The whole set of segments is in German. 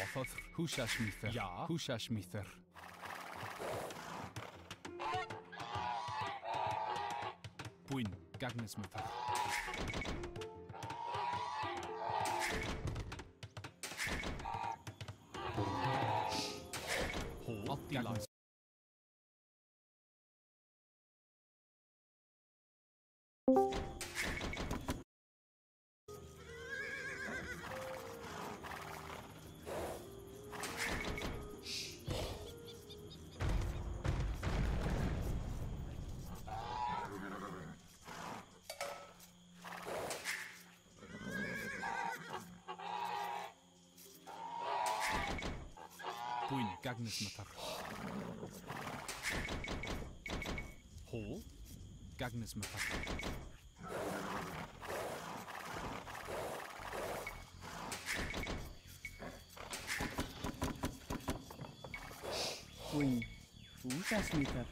Bothodd hwsiasmither. Ja. Hwsiasmither. Bwyn. Пуйн, гагнес натар. Хол, гагнес натар. Пуйн, ужас метар.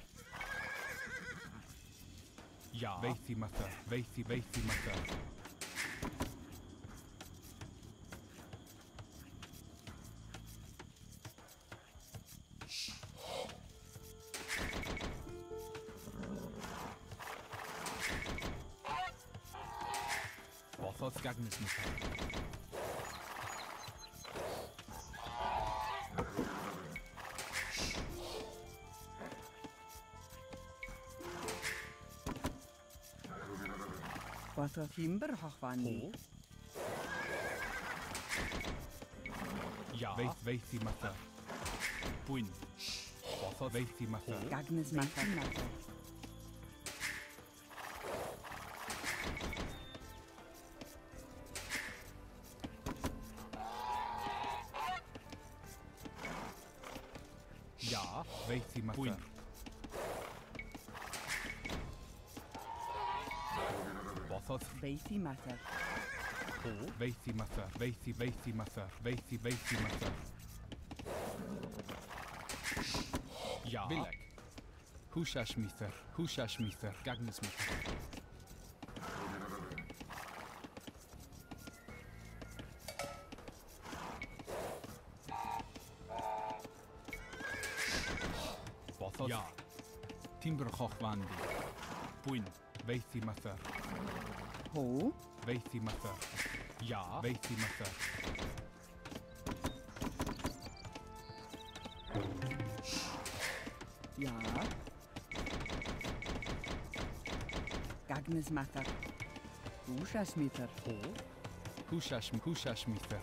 Ja. Weet die matter, weet die, weet die matter. Bothodd Himber hochfani. Ho. Ja. Feith, feithi mather. Bwyn. Bothodd feithi mather. Gagnes. Ja. feithi matar. O, feithi matar, feithi, feithi matar, feithi, feithi matar. Ja. Bilek. Húsásmýþar, húsásmýþar, gagnismýþar. Bothodd? Ja. Timbr chochfandi. Bwyn. Feithi mathar. Ho. Feithi mather. Ja. Feithi mather. Ja. Gagnes Mather. Hwsiasmither. Ho. Hwsiasm, hwsiasmither.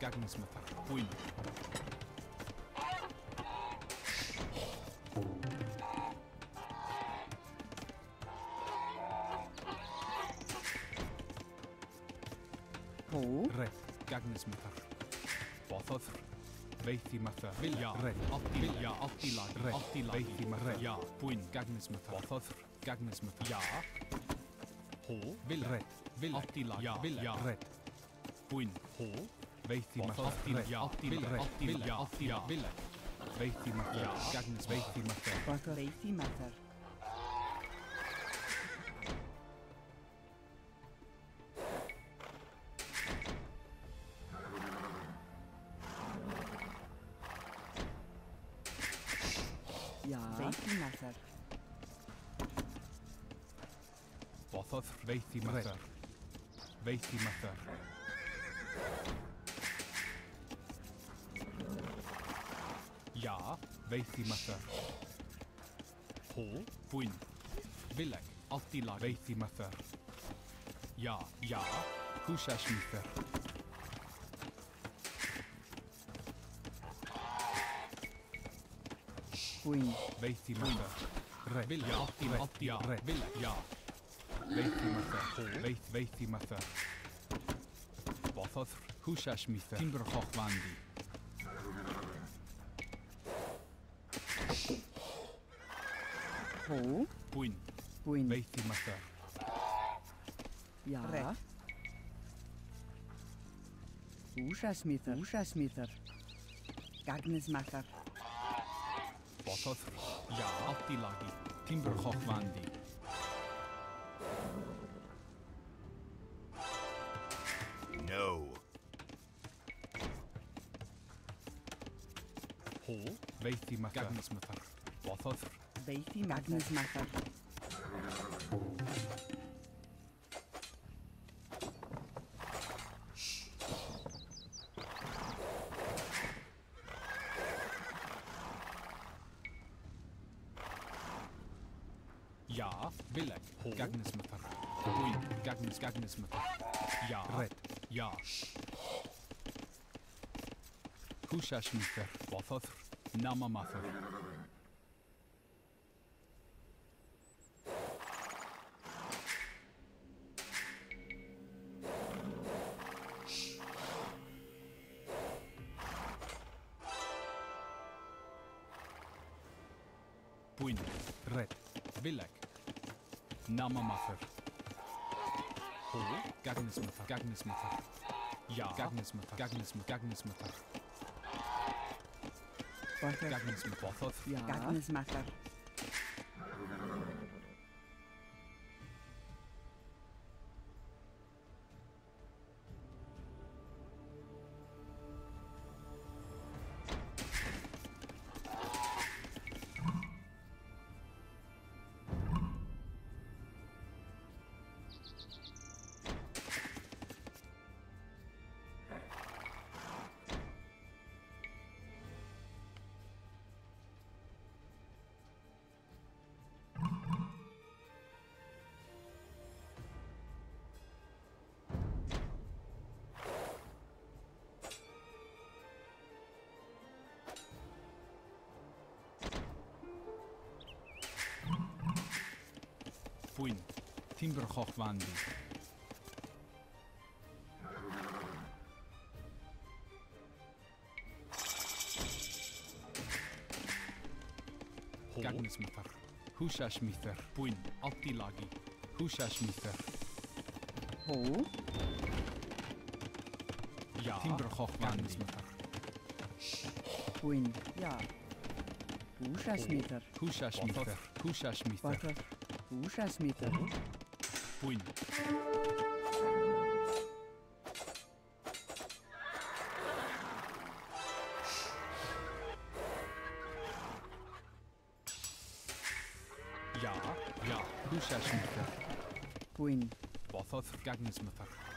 Gagnesmither. Ww. Redd, gagnes mythar. Bothodd. Feithi mythar. Filia. Redd. Otti. Filia. Otti lagi. Redd. Otti lagi. Feithi mythar. Ia. Bwyn. Gagnes mythar. Bothodd. Gagnes mythar. Ia. Ho. Vil. Redd. Vil. Otti lagi. Ia. Vil. Redd. Bwyn. Ho. Feithi mythar. Otti. Ia. Otti. Redd. Otti. Ia. Otti. Ia. Vil. Feithi mythar. Gagnes. Feithi mythar. Feithi mythar. Rothodd feithi mater. Feithi mater. Ja, feithi mater. Ho, fwyn. Fileg, alti lag. Feithi mater. Ja, ja, húsás mater. Fwyn. Feithi mater. Re, fileg, alti lag. Ja, fileg, ja. Feithi matha. Feith, feithi matha. Bothodd hwsias mitha. Ti'n brochoch fandi. Hw. Bwyn. Bwyn. Feithi matha. Ja. Rech. Hwsias mitha. Hwsias mitha. Gagnes matha. Bothodd. Ja. Alti lagi. Ti'n brochoch fandi. Veithi matha. Gagnes matha. Bothodd. Veithi Gagnes Mather. Ja, Vilek. Hó. Gagnes matha. Bwyn. Gagnes, gagnes matha. Ja. Red. Ja. Hwsias mither. Bothodd. Nama matha. Bwyn. Red. Vilek. Nama mather. Hó. Gagnes matha. Gagnes matha. Ja. Gagnes matha. Gagnes matha. Gagnes matha. Gagnes yn bothodd. Gagnes. Puin, Timberhochwandi. Gagnismither, Hushashmither, Puin, Altilagi, Hushashmither. Ho? Ja, Timberhochwandi. Puin, ja. Hushashmither. Hushashmither, Hushashmither. Hwsias Mither. Bwyn. Ja. Ja. Hwsias mither. Bwyn. Bothodd Gagnes mither.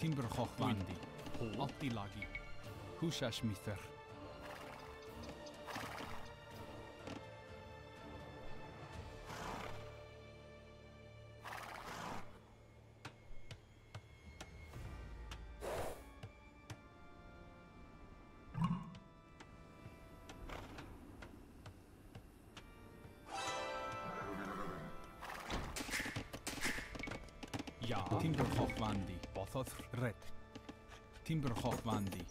Timbr chochwandi, loti lagi, hwshash mithr. Ja. Timberhoff Wandi. Bothos Red. Timberhoff Wandi.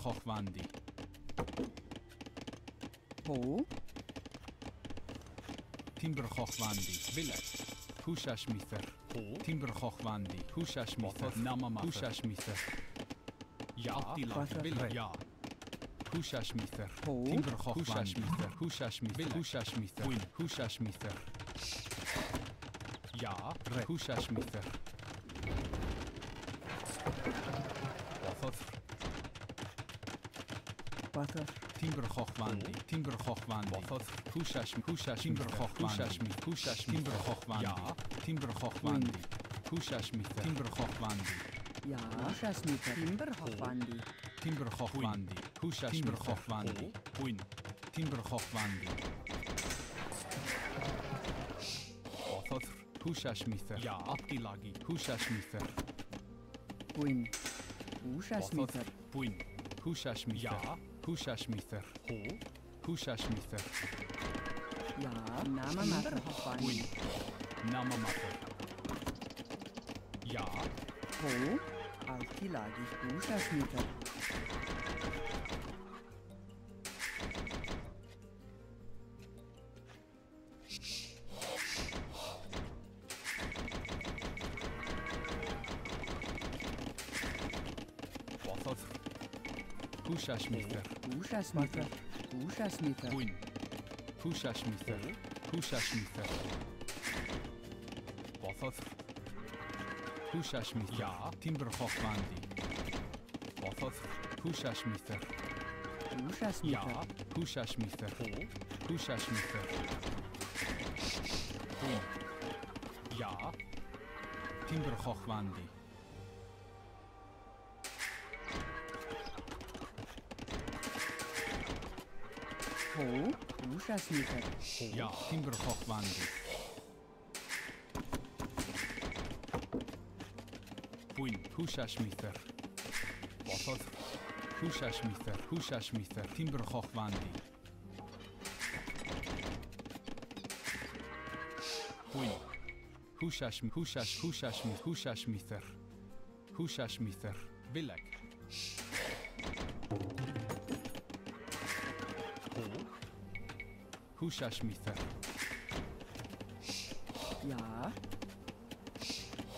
Cachochwandi. Wo? Timberchochwandi. Wille. Hushash mither. Ho? Timberchochwandi. Hushash mither. Namama. Hushash mither. Ja. Abdilan. Wille. Ja. Hushash mither. Ho? Timberchochwandi. Hushash mither. Hushash mither. Wille. Hushash mither. Win. Ja. Re. Hushash. Vater. Timberhochwandi, Timberhochwandi, Kushashmi, Kushashmi, Timberhochwandi, Kushashmi, Timberhochwandi, ja, Timberhochwandi, Kushashmi, Timberhochwandi, ja, Kushashmi, Timberhochwandi, Timberhochwandi, Kushashmi, Timberhochwandi, Huin, Timberhochwandi, Othothr, Kushashmither, ja, Abgilagi, Kushashmither, Huin, Kushashmither, Huin, Kushashmither, ja, Húsasmither. Hó. Húsasmither. Ja. Nama Mather Hoffandi. Bwyn. Namamather. Ja. Ho. Altilagi. Húsasmither. Bothothr. پوشش میتر پوشش میتر پوشش میتر بوین پوشش میتر پوشش میتر باثثر پوشش میتر یا تیمبر پوشش باثثر پوشش میتر پوشش میتر یا پوشش میتر پوشش میتر بوین یا تیمبر پ هوش اش میتر یا تیم برخواندی. پی. میتر اش می‌ترد. بات. هوش اش می‌ترد. هوش اش می‌ترد. تیم برخواندی. پی. هوش اش می‌ترد. هوش هوش هوش اش می‌ترد. هوش اش می‌ترد. بیله. Zuschaust, Mister. Ja.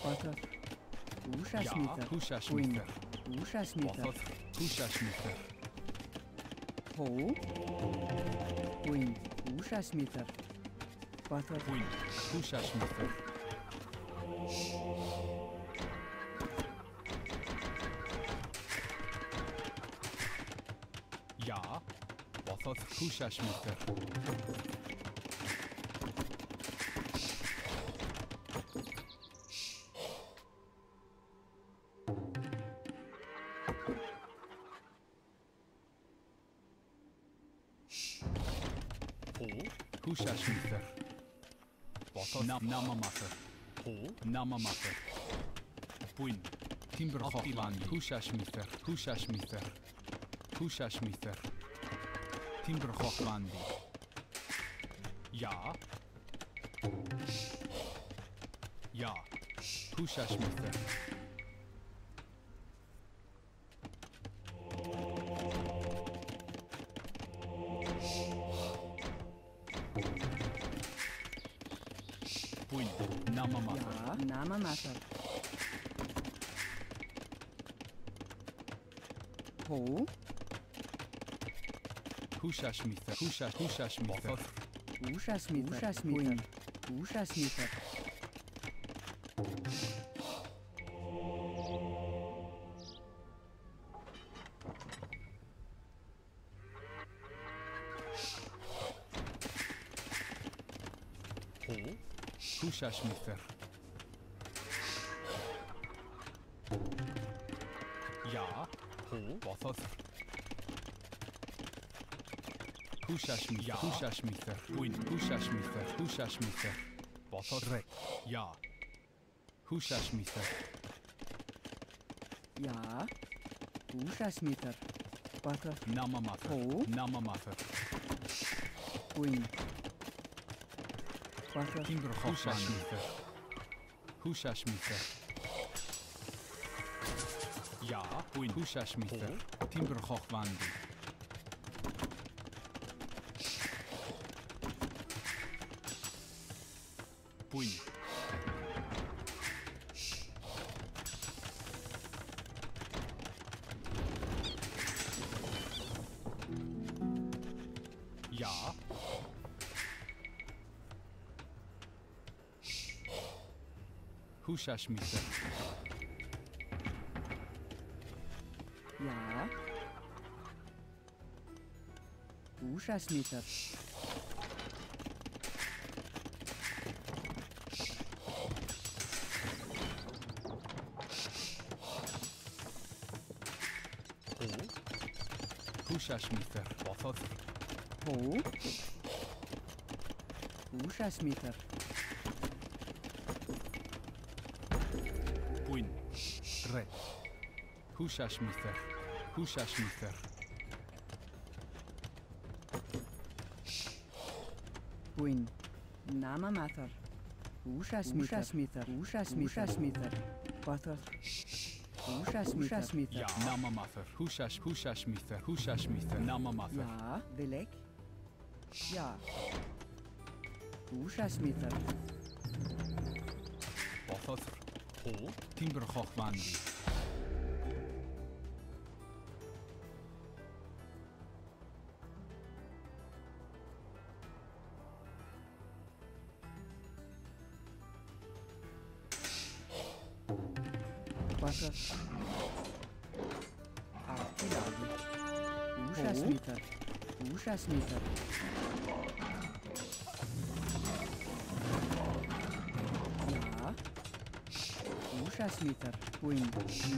Otter. Zuschaust, Mister. Ja, zuschaust, Mister. Zuschaust, Mister. Otter. Zuschaust, Mister. Ho. Win. Zuschaust, Mister. Otter. Win. Zuschaust, Mister. şaşmakta. Kuş şaşmakta. Nam namamakta. Namamakta. Buin. Timber Hoffman. Kuş şaşmakta. Kuş şaşmakta. Kuş şaşmakta. Timberhochwandy. Ja. Ja. Hoe mi ten. Nama Na nama Ja, na Húsás méter. Húsás, húsás méter. Húsás méter. Húsás méter. Húsás méter. Húsás méter. Ja. Hó. Bathatr. Poesasmieter. Poesasmieter. Poesasmieter. Poesasmieter. Wat een rek. Oh. Ja. Poesasmieter. Ja. Poesasmieter. Bakker. Namamaffer. Oh. Namamaffer. Queen. Bakker. Poesasmieter. Poesasmieter. Ja, Poesasmieter. Timbergochwandi. Húsasmither. Timberhofflandi. Bwyn. Ja. Húsas mi fer bothodd. Hú? Húsas mi fer. Bwyn. Re. Húsas mi fer. Húsas mi fer. Nama mathar. Húsas mi fer. Húsas mi fer. Húsas mi Húsasmýþar. Já, namamafur. Húsas, húsasmýþar, húsasmýþar, namamafur. Já, vilek. Já. Húsasmýþar. Bóðaður. Hó, tímur hókvandi. Arkadaşlar. Artı lazım. Vuruş resmi yeter. Vuruş resmi yeter. Ya. Vuruş resmi yeter. Oyun.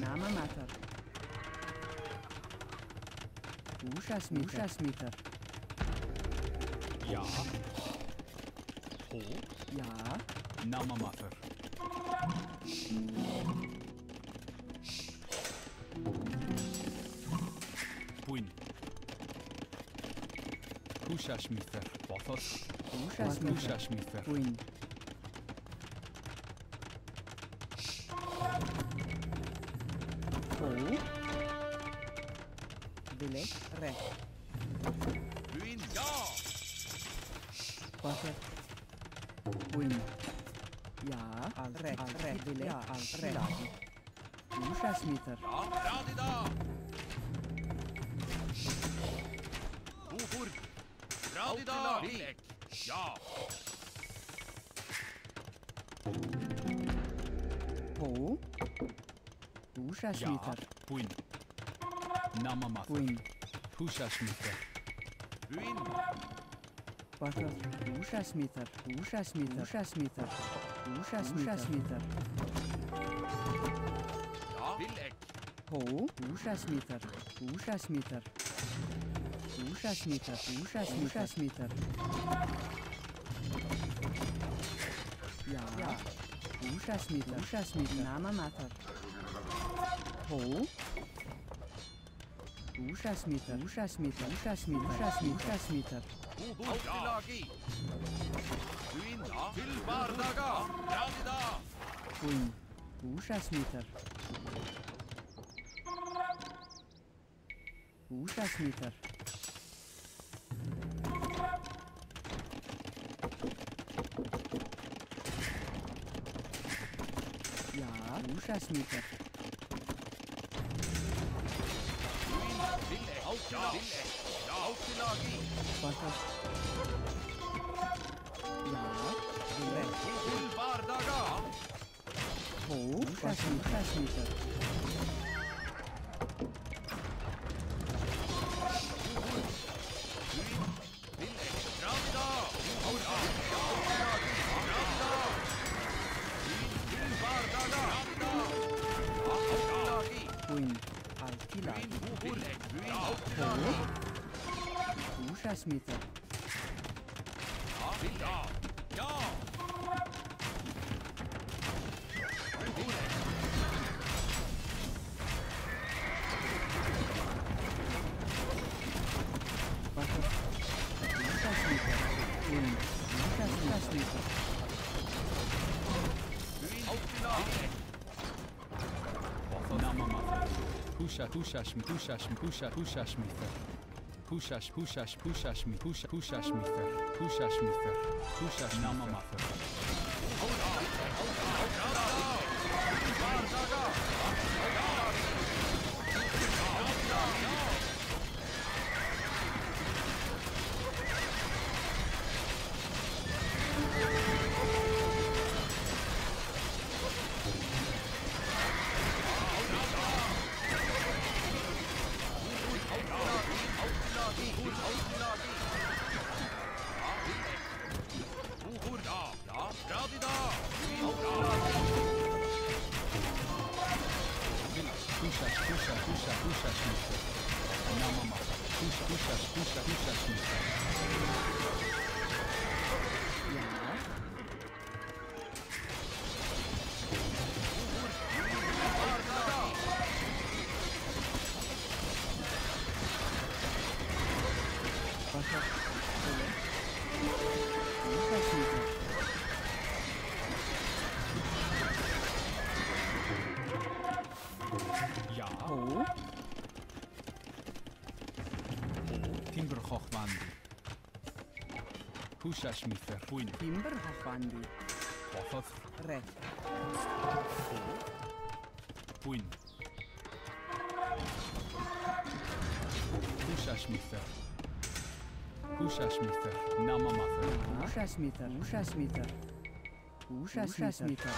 Nama matar. Vuruş resmi yeter. Vuruş resmi yeter. Ya. Ho. Ya. Nama matar. Usiądź mi fer, potos. Usiądź mi fer. Usiądź mi fer. Win. Kołu. Byle, re. Win, do! Potos. Win. Ja, al, re, al, re, byle, ja, al, re. Usiądź mi fer. Ja, rady da! Ufurt. Avtilagdekk. Ja. Pou. Pushashmitar. Ja. Puin. Namamata. Puin. Pushashmitar. Puin. Пожалуйста, Уша Смитер, Уша Смитер, Уша Смитер, Уша Смитер. Ja, vil ek. Ho, Ushasmitter. Ushasmitter. Úsa úsa smithar. Ja. Úsa smithar. Úsa smithar. Nama mathar. Hó. Úsa smithar. Úsa smithar. Úsa smithar. Úsa smithar. Úsa smithar. Hvorfor? Tilagi. Bathar. Ja, vilek. Til bardaga! Hó. Smita. Puxa, puxa, puxa, puxa, puxa, puxa, puxa. pushash pushash pushash mi pushash pushash mi fer pushash mi fer pushash namamafer Timberhochwandel. Húsas mi ferhuin. Timberhochwandel. Bochof. Re. Puin. Húsas mi fer. Húsas mi fer. Nama mafer. Húsas mi fer. Húsas mi fer. Húsas mi fer. Húsas mi fer.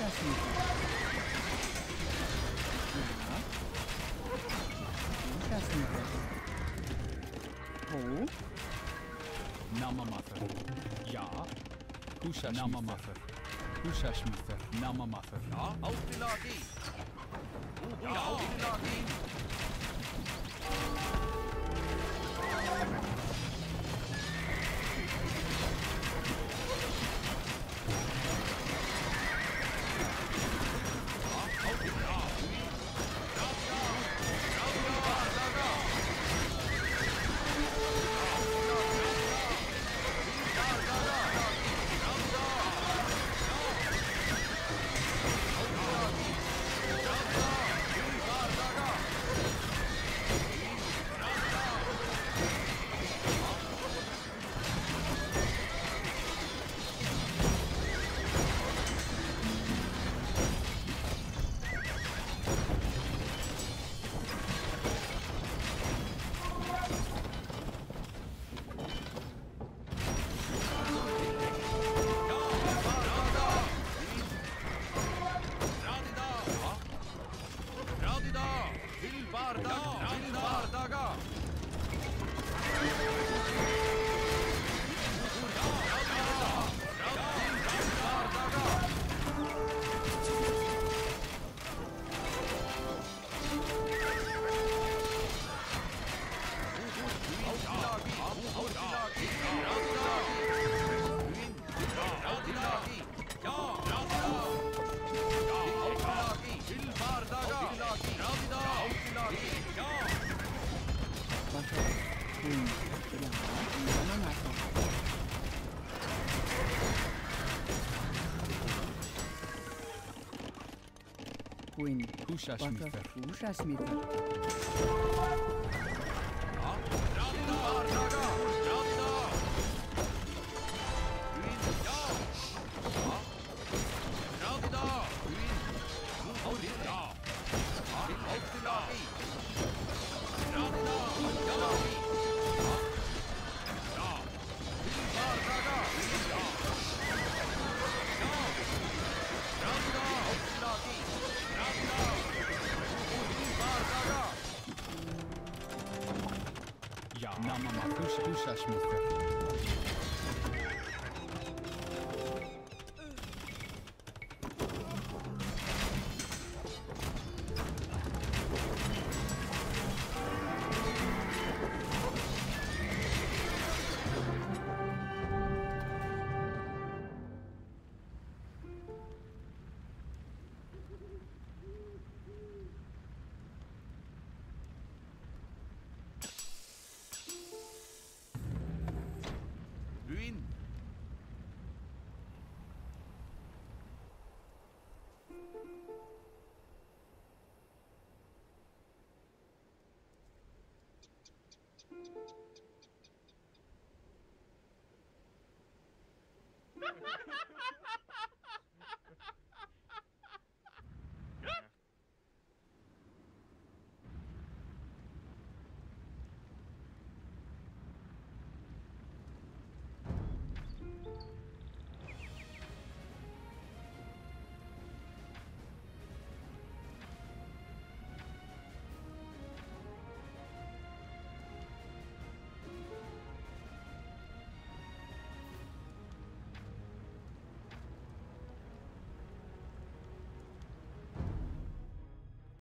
istersiniz. İstersiniz. Ho. Namamafer. Ja. Husha namamafer. Hushaşmifer. Namamafer. Ja. Aufbiladi. Ja. Aufbiladi. وای نیکو ششمی فر، ویششمی usas, mujer.